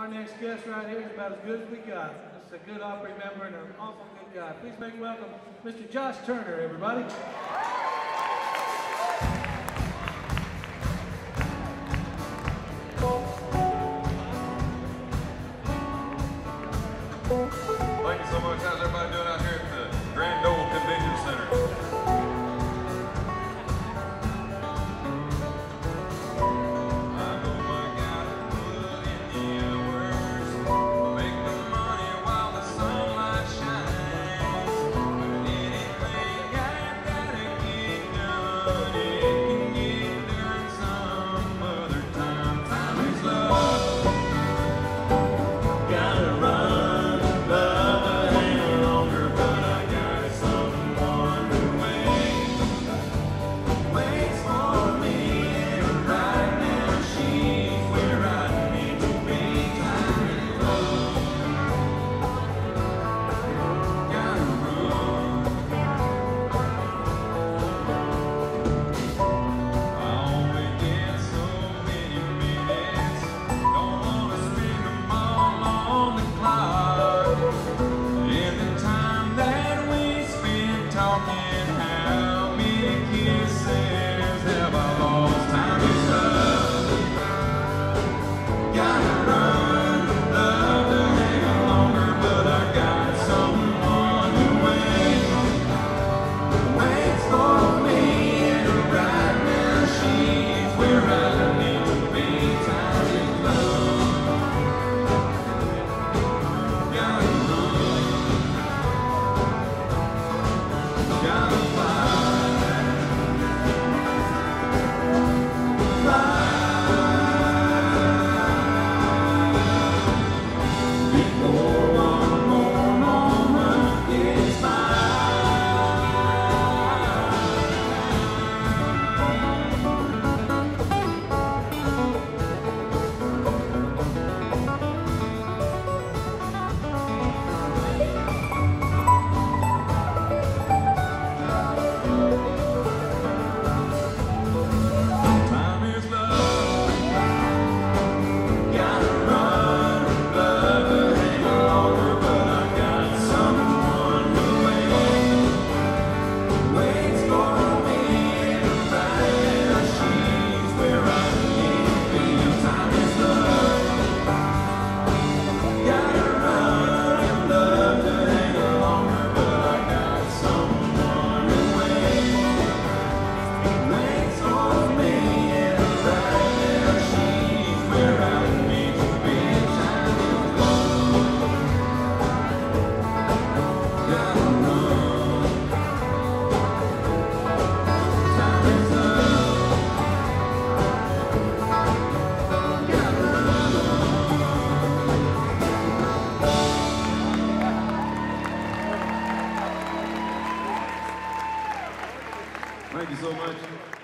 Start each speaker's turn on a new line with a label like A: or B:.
A: Our next guest right here is about as good as we got. This is a good Opry member and an awful good guy. Please make welcome Mr. Josh Turner, everybody.
B: Thank you so much.